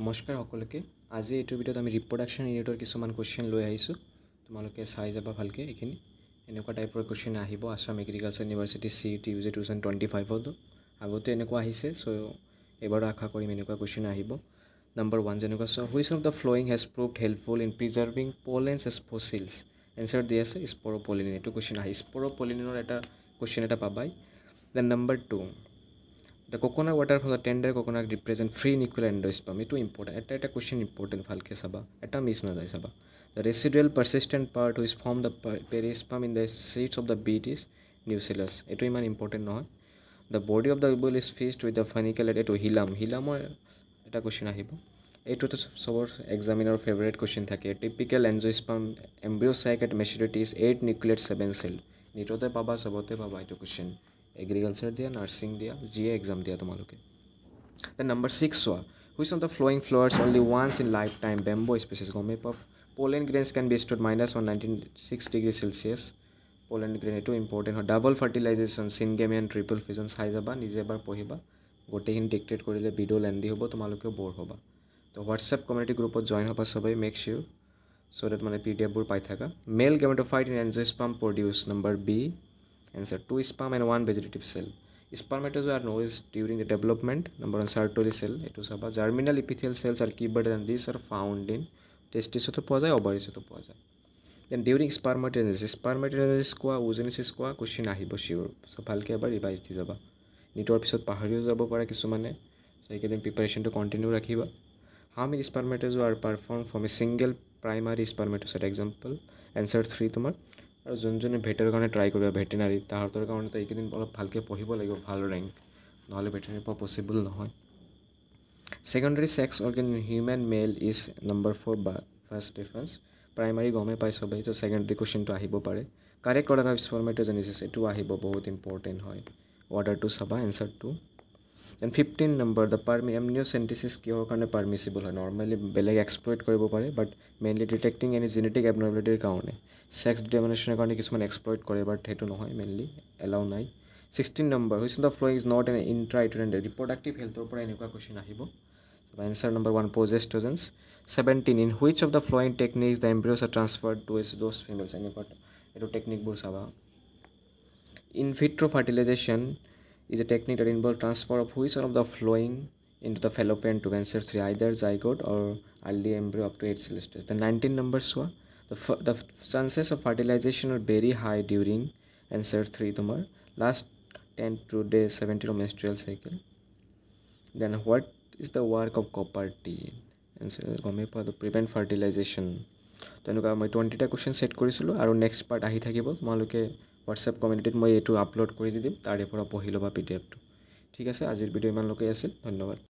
নমস্কাৰ সকলোকে। আজি এইটো ভিডিঅ'ত আমি ৰিপ্ৰডাকশ্যন ইউনিটৰ কিছুমান কুৱেশ্যন লৈ আহিছোঁ। তোমালোকে চাই যাবা ভালকৈ এইখিনি। এনেকুৱা টাইপৰ কুৱেশ্যন আহিব। Assam agriculture university C T U G two thousand twenty ফাইভতো আগতে এনেকুৱা আহিছে চ' এইবাৰো আশা কৰিম এনেকুৱা কুৱেশ্যন আহিব। নম্বৰ ওৱান যেনেকুৱা so' which of the following has proved helpful in preserving pollens as fossils answer দি আছে স্পৰ পলিনিন এইটো কুৱেশ্যন আহে স্পৰ পলিনিনৰ এটা কুৱেশ্যন এটা পাবাই। Then number two the coconut water the tender coconut represent free nuclear endosperm এইটো important এটা এটা কুৱেশ্যন ইম্পৰ্টেণ্ট ভালকৈ চাবা এটা মিছ নাযায় চাবা the residual persistent part which form the perisperm in the seeds of the beet is nucellus এইটো ইমান ইম্পৰ্টেণ্ট নহয় the body of the ovule is fused with the funicle এইটো হিলাম হিলামৰ এটা কুৱেশ্যন আহিব এইটোতো চবৰ এক্সামিনৰ ফেভৰেট কুৱেশ্যন থাকে typical angiosperm embryo sac at maturity is eight nucleate seven cell নিটতে পাবা চবতে পাবা এইটো কুৱেশ্যন এগ্ৰিকালচাৰ দিয়া নাৰ্ছিং দিয়া যিয়ে এক্সাম দিয়া তোমালোকে। দেন নম্বৰ ছিক্স চোৱা which on the following flowers only once in life time bamboo species গমেই পাব pollen grains can be stored minus one nineteen six degree Celsius pollen grain এইটো important হয় double fertilization syngamy triple fusion চাই যাবা নিজে এবাৰ পঢ়িবা গোটেইখিনি ডিক্টেট কৰিলে ভিডিঅ' লেণ্ডি হ'ব তোমালোকেও ব'ৰ হ'বা তো হোৱাটছএপ কমিউনিটি গ্ৰুপত জইন হ'বা চবেই মেক চিয়'ৰ চ' ডেট মানে পি ডি এফবোৰ পাই থাকা male gametophyte in angiosperm produce number B answer two sperm and one vegetative cell spermatozoa are known during the development number one sertoli cell etu saba germinal epithelial cells are keyboard and these are found in testis to পোৱা যায় ovaries to পোৱা যায় then during spermatogenesis spermatogenesis কোৱা oogenesis কোৱা question আহিব sure so ভালকৈ এবাৰ revise দি যাবা নিটৰ পিছত পাহৰিও যাব পাৰে কিছুমানে চ' এইকেইদিন প্ৰিপাৰেশ্যনটো কণ্টিনিউ ৰাখিবা how many spermatozoa are perform from a single primary spermatocyte example answer three তোমাৰ আৰু যোনজনে ভেটৰ কাৰণে ট্ৰাই কৰিব ভেটেনাৰী তাহাঁতৰ কাৰণেতো এইকেইদিন অলপ ভালকৈ পঢ়িব লাগিব ভাল ৰেংক নহ'লে ভেটেনাৰী পোৱা পচিবল নহয়। Secondary sex organ human male is number four বা ফাৰ্ষ্ট ডিফাৰেঞ্চ প্ৰাইমাৰী গমেই পাই চবেই তো ছেকেণ্ডাৰী কুৱেশ্যনটো আহিব পাৰে। কাৰেক্ট অৰ্ডাৰ অফ স্পৰমেটজেনিচিছ এইটো আহিব বহুত ইম্পৰ্টেণ্ট হয়। অৰ্ডাৰটো চাবা এনচাৰটো দেন ফিফটিন নম্বৰ দ্য পাৰ্মি এমনিঅ'চেণ্টিচিছ কিহৰ কাৰণে পাৰ্মিচিবল হয়। নৰ্মেলি বেলেগ এক্সপ্লইট কৰিব পাৰে but mainly detecting any genetic এবনৰ্মেলিটিৰ কাৰণে। ছেক্স ডিটাৰমিনেশ্যনৰ কাৰণে কিছুমান এক্সপ্লইট কৰে বাট সেইটো নহয় মেইনলি এলাউ নাই। Sixteen number which the follow' is not an intra ইটাৰেণ্ট reproductive হেল্থৰ পৰা এনেকুৱা কুৱেশ্যন আহিব। Answer number one progestogens seventeen in which of the following techniques the embryos are transferred to is those females এনেকুৱা এইটো টেকনিকবোৰ চাবা। In vitro' fertilisation is a technique that involves transfer of which one of the flowing into the fallopian tube answer 3 either zygote or early embryo up to 8 cell stage the 19 numbers so the, the chances of fertilization are very high during answer 3 tumor last 10 to day 70 of menstrual cycle then what is the work of copper T answer to prevent fertilization তেনেকুৱা মই টুৱেণ্টিটা question set কৰিছিলোঁ আৰু next part আহি থাকিব তোমালোকে WhatsApp কমিউনিটিত মই এইটো upload কৰি দি দিম তাৰে পৰা পঢ়ি ল'বা পি ডি এফটো। ঠিক আছে আজিৰ ভিডিঅ' ইমানলৈকে আছিল ধন্যবাদ।